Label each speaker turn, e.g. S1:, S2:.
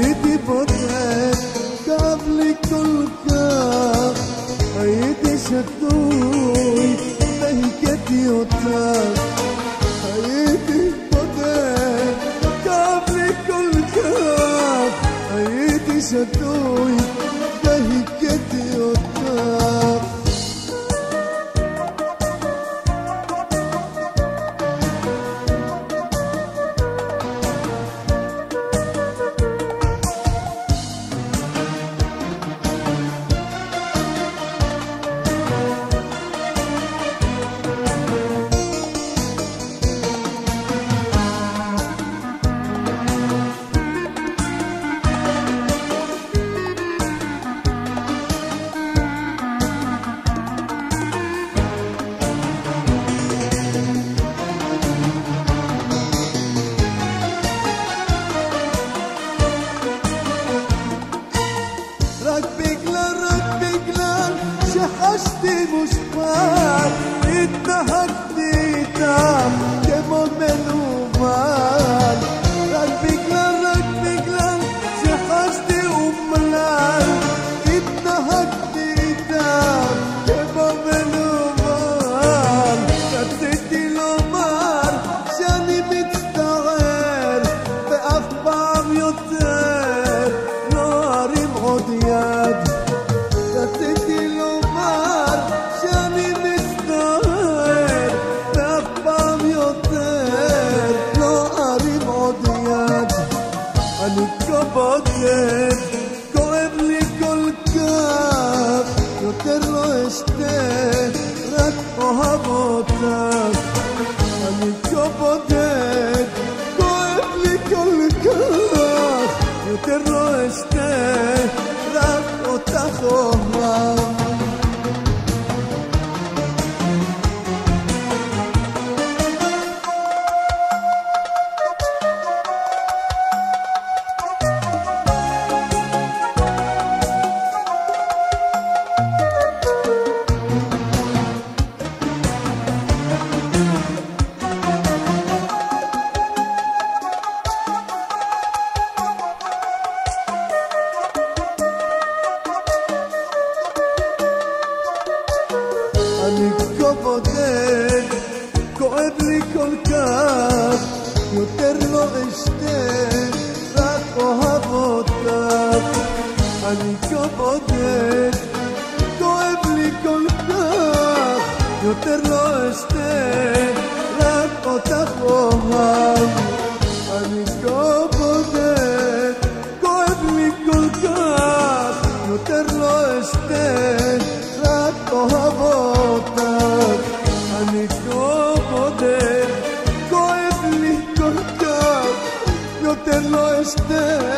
S1: Αιτι ποτέ καβλί κολκά Αιτι σε τούι δεν και τίωτα Αιτι ποτέ καβλί κολκά Αιτι σε ποτέ Coebli col cap, no te roeste, rak colgar y eterno esté la hoja botar a mi capote coebli colgar y eterno esté la cota hoja a mi capote coebli colgar y terno esté la hoja botar a mi istem